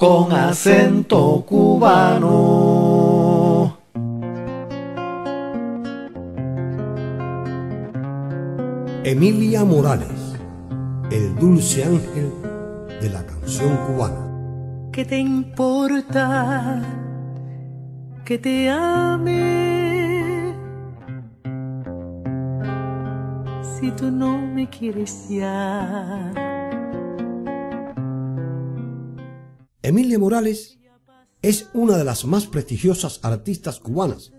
con acento cubano. Emilia Morales, el dulce ángel de la canción cubana. ¿Qué te importa que te ame? Si tú no me quieres ya. Emilia Morales es una de las más prestigiosas artistas cubanas,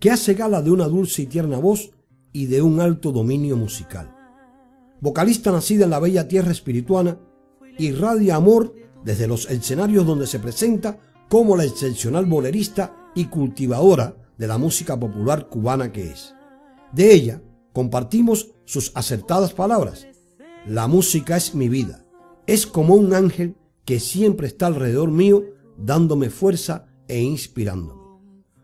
que hace gala de una dulce y tierna voz y de un alto dominio musical. Vocalista nacida en la bella tierra espirituana, irradia amor desde los escenarios donde se presenta como la excepcional bolerista y cultivadora de la música popular cubana que es. De ella compartimos sus acertadas palabras. La música es mi vida, es como un ángel que siempre está alrededor mío dándome fuerza e inspirándome.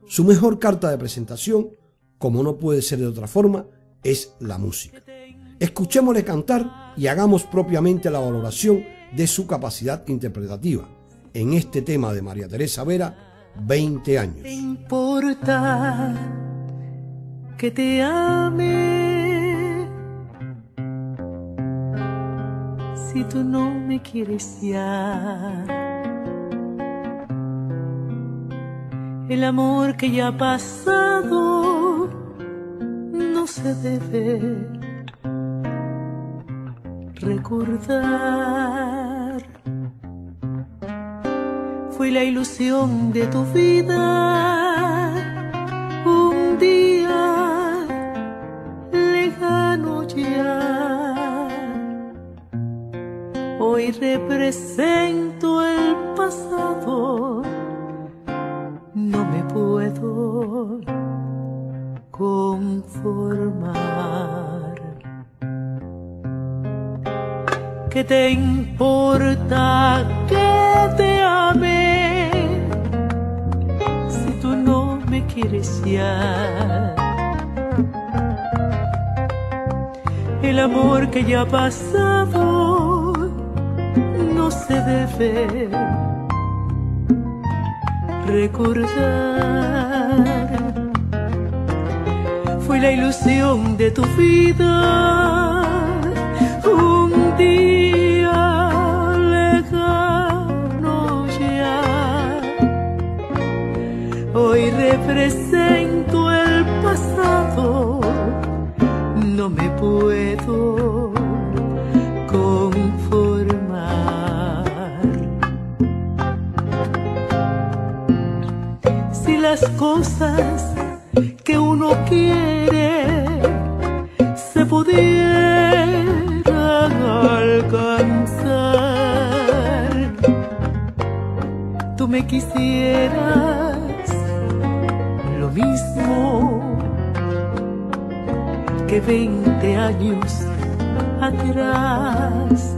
Su mejor carta de presentación, como no puede ser de otra forma, es la música. Escuchémosle cantar y hagamos propiamente la valoración de su capacidad interpretativa en este tema de María Teresa Vera, 20 años. ¿Te importa que te? Si tú no me quieres ya. El amor que ya ha pasado no se debe recordar. Fui la ilusión de tu vida. Represento el pasado. No me puedo conformar. ¿Qué te importa que te ame si tú no me quieres ya? El amor que ya ha pasado se debe recordar. Fui la ilusión de tu vida un día lejano ya. Hoy represento el pasado, no me puedo cosas que uno quiere se pudieran alcanzar. Tú me quisieras lo mismo que veinte años atrás.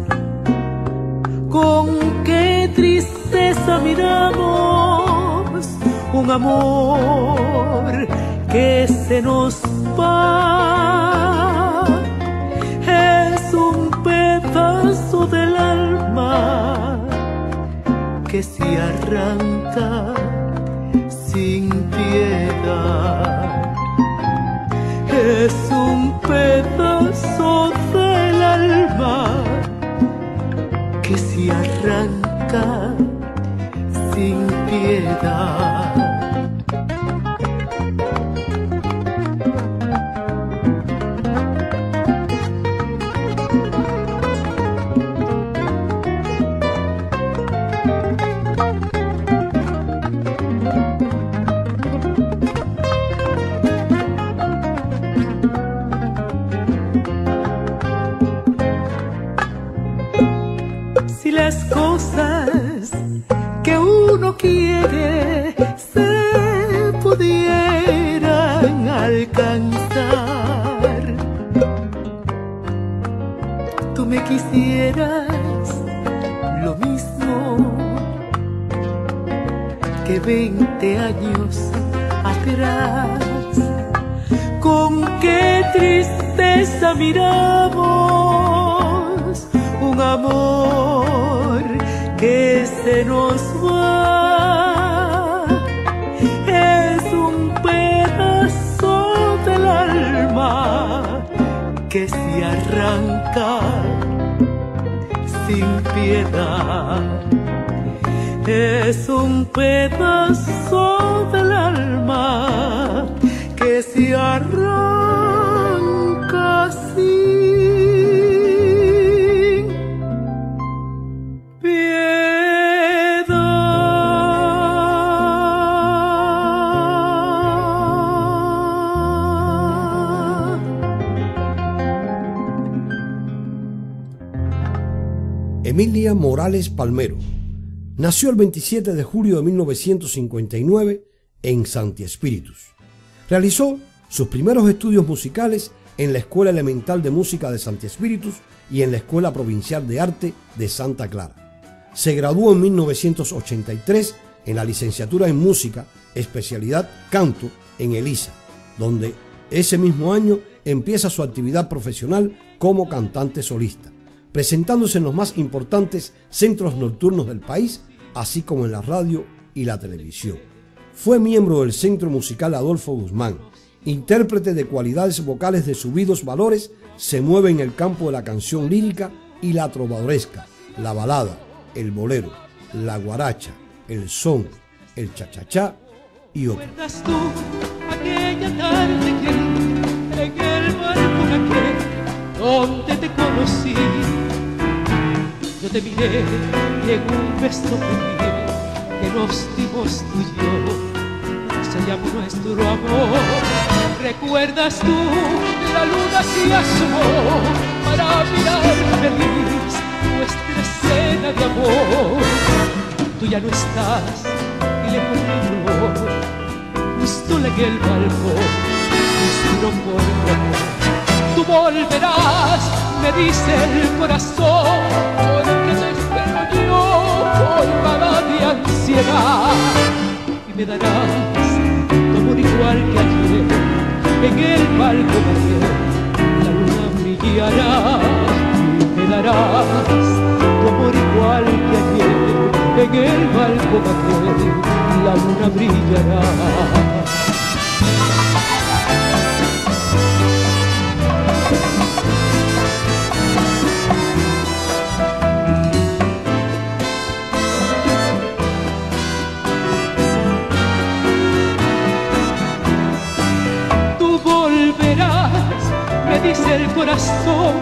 Con qué tristeza miramos un amor que se nos va. Es un pedazo del alma que se arranca sin piedad. Es un pedazo del alma que se arranca sin piedad. Que se arranca sin piedad. Es un pedazo del alma que se arranca sin Emilia Morales Palmero nació el 27 de julio de 1959 en Santi Espíritus. Realizó sus primeros estudios musicales en la Escuela Elemental de Música de Santi Espíritus y en la Escuela Provincial de Arte de Santa Clara. Se graduó en 1983 en la licenciatura en música, especialidad canto en Elisa, donde ese mismo año empieza su actividad profesional como cantante solista presentándose en los más importantes centros nocturnos del país, así como en la radio y la televisión. Fue miembro del Centro Musical Adolfo Guzmán, intérprete de cualidades vocales de subidos valores, se mueve en el campo de la canción lírica y la trovadoresca, la balada, el bolero, la guaracha, el son, el chachachá y otros. ¿Recuerdas tú aquella tarde que en el balcón aquel donde te conocí? Te miré y en un beso pequeño que nos dimos tú y yo sellamos nuestro amor. ¿Recuerdas tú que la luna se asomó para mirar feliz nuestra escena de amor? Tú ya no estás y le mi dolor justo en el balcón, suspiro por tu amor. Tú volverás, me dice el corazón, de ansiedad. Y me darás amor igual que ayer, en el balcón ayer, la luna brillará. Y me darás amor igual que ayer, en el balcón ayer, la luna brillará. Corazón,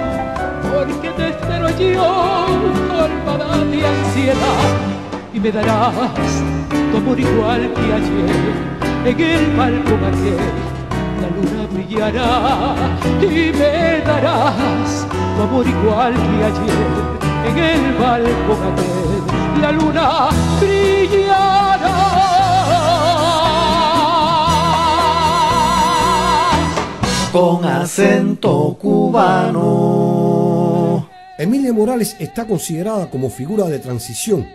porque te espero yo, colmada de ansiedad, y me darás tu amor igual que ayer, en el balcón ayer, la luna brillará, y me darás tu amor igual que ayer, en el balcón ayer, la luna brillará. Con acento cubano. Emilia Morales está considerada como figura de transición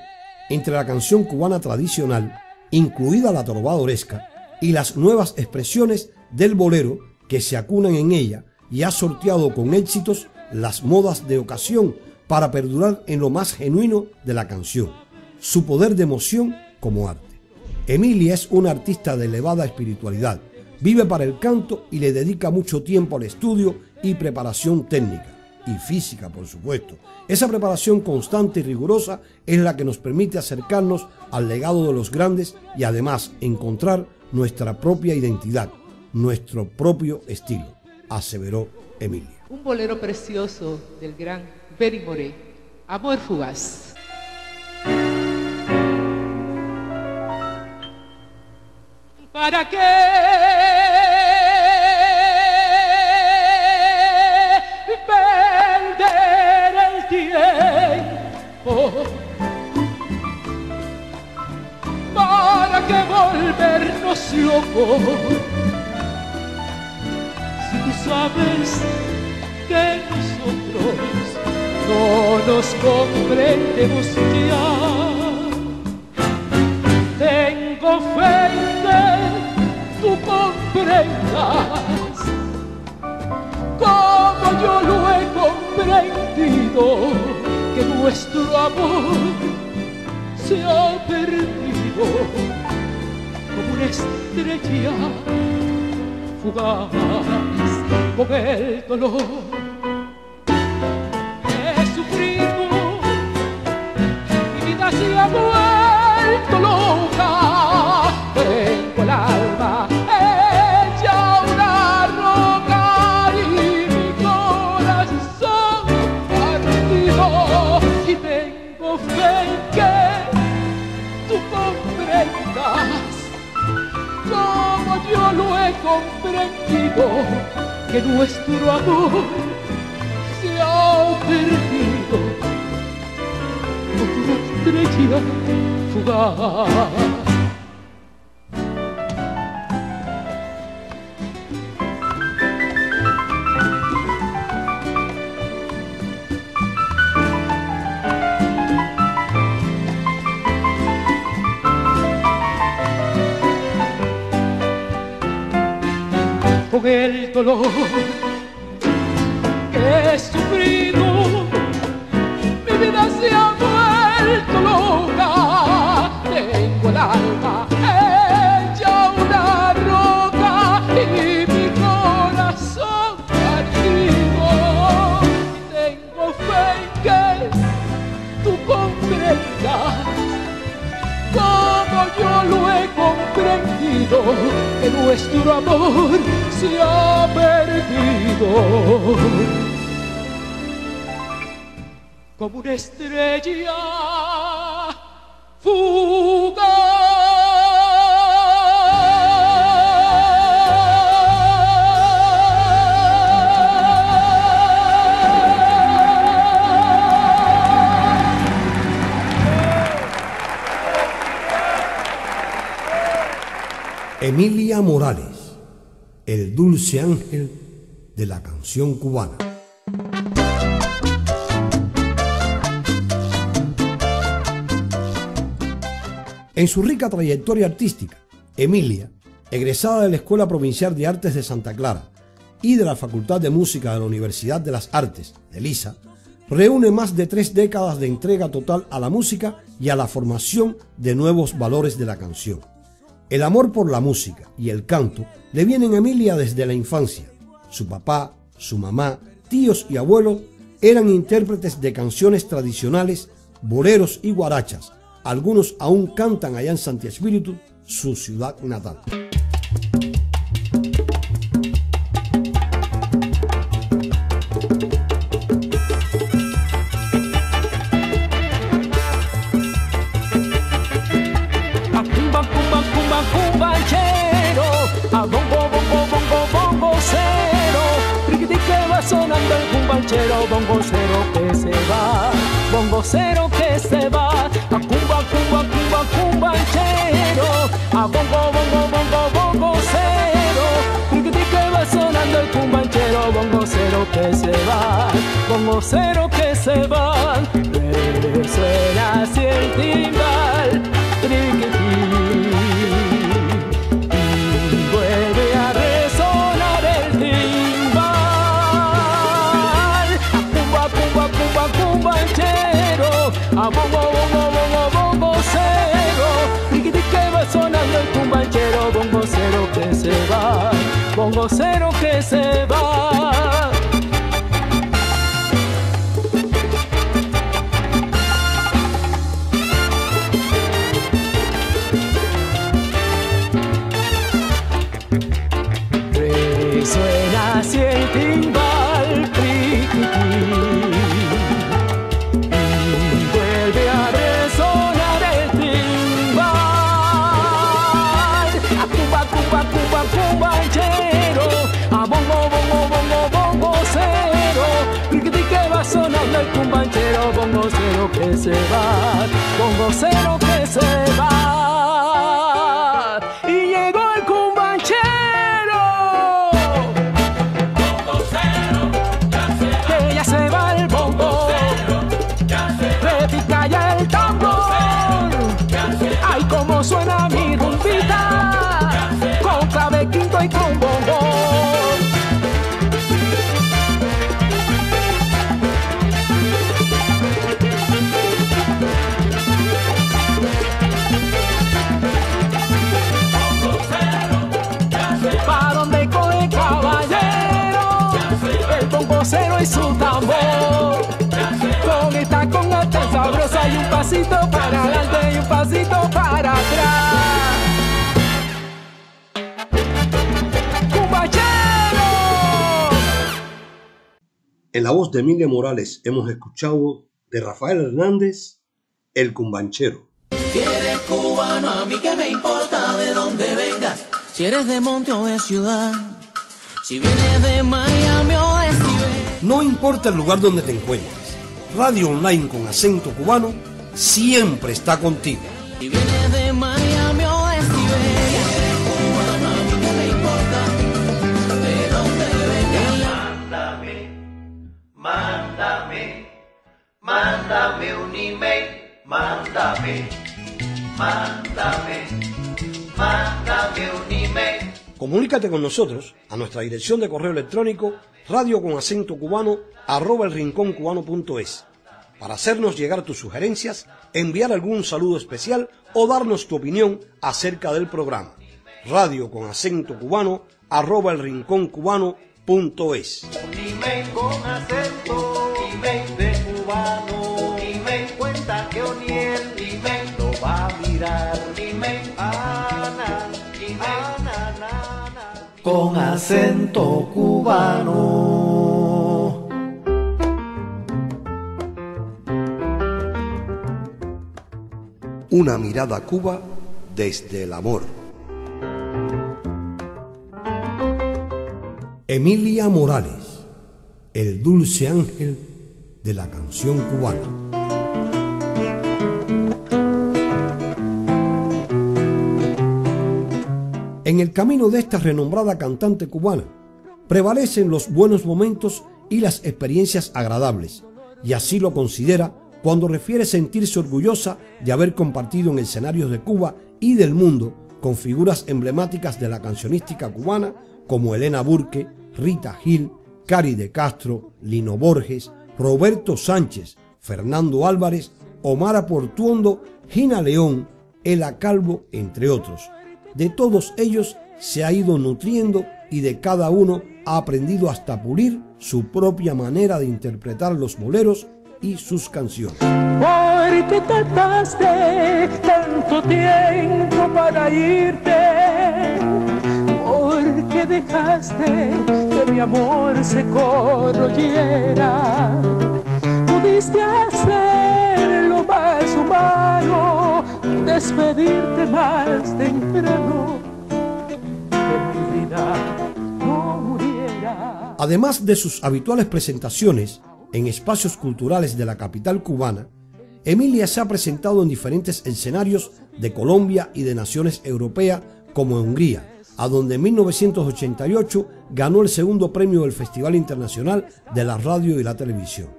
entre la canción cubana tradicional, incluida la trovadoresca, y las nuevas expresiones del bolero que se acunan en ella y ha sorteado con éxitos las modas de ocasión para perdurar en lo más genuino de la canción, su poder de emoción como arte. Emilia es una artista de elevada espiritualidad, vive para el canto y le dedica mucho tiempo al estudio y preparación técnica y física, por supuesto. Esa preparación constante y rigurosa es la que nos permite acercarnos al legado de los grandes y además encontrar nuestra propia identidad, nuestro propio estilo, aseveró Emilia. Un bolero precioso del gran Benny Moré, Amor Fugaz. ¿Para qué que nuestro amor se ha perdido estrella fugaz. Con el dolor que he sufrido, mi vida se ha tengo el alma hecha una roca y mi corazón partido. Tengo fe en que tú comprendas como yo lo he comprendido, que nuestro amor se ha perdido como una estrella fuga. Emilia Morales, dulce ángel de la canción cubana. En su rica trayectoria artística, Emilia, egresada de la Escuela Provincial de Artes de Santa Clara y de la Facultad de Música de la Universidad de las Artes de Lisa, reúne más de tres décadas de entrega total a la música y a la formación de nuevos valores de la canción. El amor por la música y el canto le vienen a Emilia desde la infancia. Su papá, su mamá, tíos y abuelos eran intérpretes de canciones tradicionales, boleros y guarachas, algunos aún cantan allá en Santi Espíritu, su ciudad natal. Cumbanchero, bongo cero que se va, bongo cero que se va, cumbanchero, a bongo, bongo, bongo, bongo cero. que va sonando el cumbanchero, bongo cero que se va, bongo cero que se va. Suena así el timbal, vuelve cumbanchero, a bongo, bongo, bongo, bongo cero sonando el cumbanchero, bongo cero que se va, bongo cero que se va. El cumbanchero, bongo cero que se va, bongo cero que se va. Y su tambor. Con esta conga tan sabrosa y un pasito para adelante y un pasito para atrás. ¡Cumbachero! En la voz de Emilia Morales hemos escuchado de Rafael Hernández, El Cumbanchero. Si eres cubano, a mí que me importa de dónde vengas. Si eres de monte o de ciudad. Si vienes de Miami. No importa el lugar donde te encuentres, Radio Online con acento cubano siempre está contigo. Mándame, mándame un email, mándame, mándame, mándame un email. Comunícate con nosotros a nuestra dirección de correo electrónico radio cubano arroba el rincón cubano.es para hacernos llegar tus sugerencias, enviar algún saludo especial o darnos tu opinión acerca del programa. Radio con acento cubano arroba el rincón email con acento, Con acento cubano. Una mirada a Cuba desde el amor. Emilia Morales, el dulce ángel de la canción cubana. En el camino de esta renombrada cantante cubana prevalecen los buenos momentos y las experiencias agradables, y así lo considera cuando refiere sentirse orgullosa de haber compartido en escenarios de Cuba y del mundo con figuras emblemáticas de la cancionística cubana como Elena Burke, Rita Gil, Cari de Castro, Lino Borges, Roberto Sánchez, Fernando Álvarez, Omar Portuondo, Gina León, Ela Calvo, entre otros. De todos ellos se ha ido nutriendo y de cada uno ha aprendido hasta pulir su propia manera de interpretar los boleros y sus canciones. Porque tardaste tanto tiempo para irte, porque dejaste que mi amor se corroyera, pudiste hacer despedirte más temprano, que. Además de sus habituales presentaciones en espacios culturales de la capital cubana, Emilia se ha presentado en diferentes escenarios de Colombia y de naciones europeas como en Hungría, a donde en 1988 ganó el segundo premio del Festival Internacional de la Radio y la Televisión.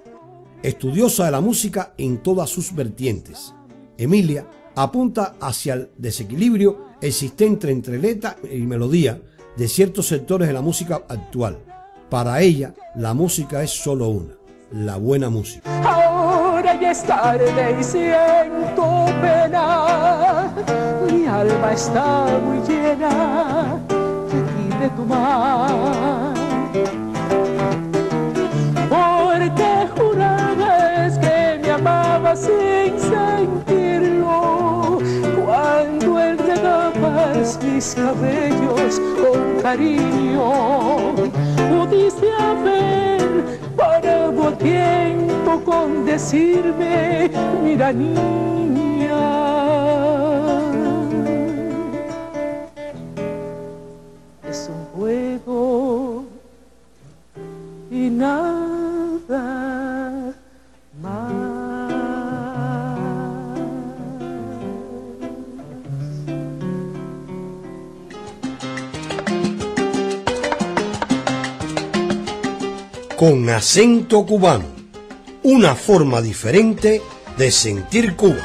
Estudiosa de la música en todas sus vertientes, Emilia apunta hacia el desequilibrio existente entre letra y melodía de ciertos sectores de la música actual. Para ella, la música es solo una, la buena música. Ahora ya es tarde y siento pena. Mi alma está muy llena de ti, de tu mar. Porque jurabas que me amabas sin mis cabellos con cariño, pudiste haber parado a tiempo con decirme, mira niña. Con acento cubano, una forma diferente de sentir Cuba.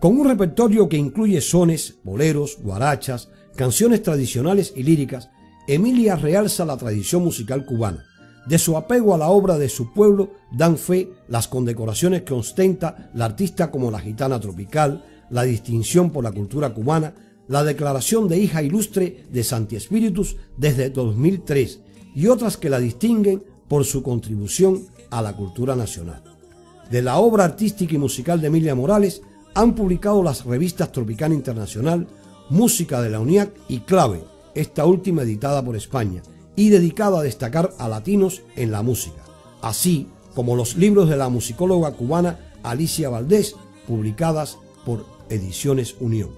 Con un repertorio que incluye sones, boleros, guarachas, canciones tradicionales y líricas, Emilia realza la tradición musical cubana. De su apego a la obra de su pueblo dan fe las condecoraciones que ostenta la artista como la gitana tropical, la distinción por la cultura cubana, la declaración de hija ilustre de Santi Espíritus desde 2003 y otras que la distinguen por su contribución a la cultura nacional. De la obra artística y musical de Emilia Morales han publicado las revistas Tropicana Internacional, Música de la UNIAC y Clave, esta última editada por España y dedicada a destacar a latinos en la música, así como los libros de la musicóloga cubana Alicia Valdés, publicadas por Ediciones Unión.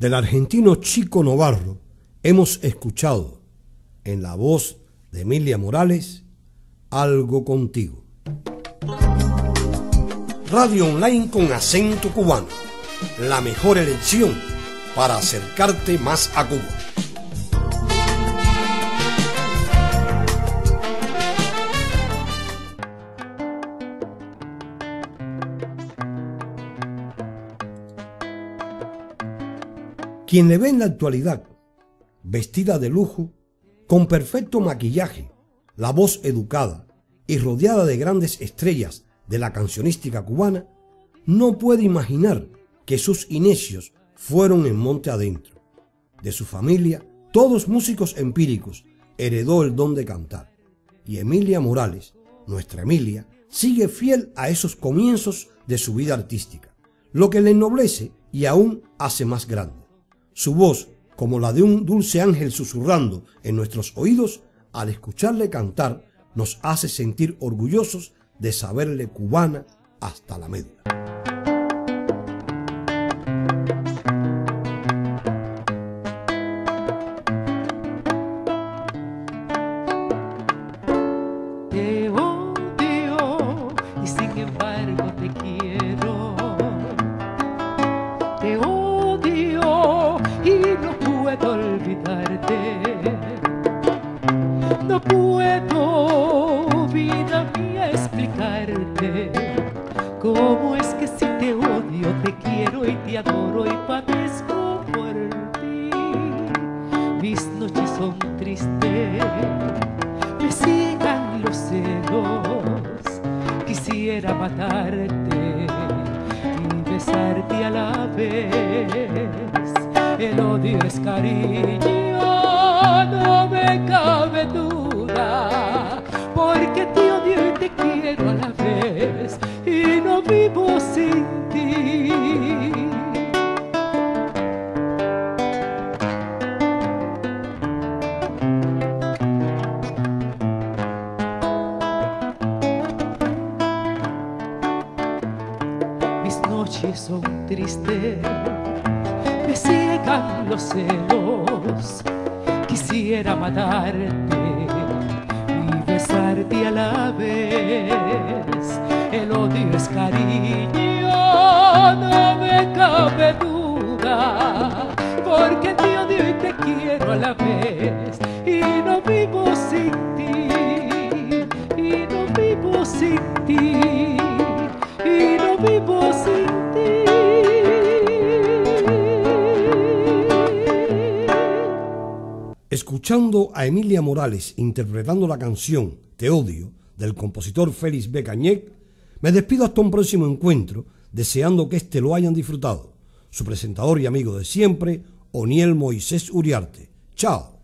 Del argentino Chico Novarro hemos escuchado en la voz de Emilia Morales Algo contigo. Radio online con acento cubano. La mejor elección para acercarte más a Cuba. Quien le ve en la actualidad, vestida de lujo, con perfecto maquillaje, la voz educada y rodeada de grandes estrellas de la cancionística cubana, no puede imaginar que sus inicios fueron en monte adentro. De su familia, todos músicos empíricos, heredó el don de cantar. Y Emilia Morales, nuestra Emilia, sigue fiel a esos comienzos de su vida artística, lo que le ennoblece y aún hace más grande. Su voz, como la de un dulce ángel susurrando en nuestros oídos, al escucharle cantar, nos hace sentir orgullosos de saberle cubana hasta la médula. Es que si te odio, te quiero y te adoro y padezco por ti. Mis noches son tristes, me ciegan los celos, quisiera matarte y besarte a la vez. El odio es cariño, no me cabe vivo sin ti. Mis noches son tristes, me ciegan los celos. Quisiera matarte a la vez. El odio es cariño, no me cabe duda, porque te odio y te quiero a la vez. Y no vivo sin Escuchando a Emilia Morales interpretando la canción Te odio del compositor Félix B. Cañec, me despido hasta un próximo encuentro, deseando que este lo hayan disfrutado. Su presentador y amigo de siempre, Oniel Moisés Uriarte. Chao.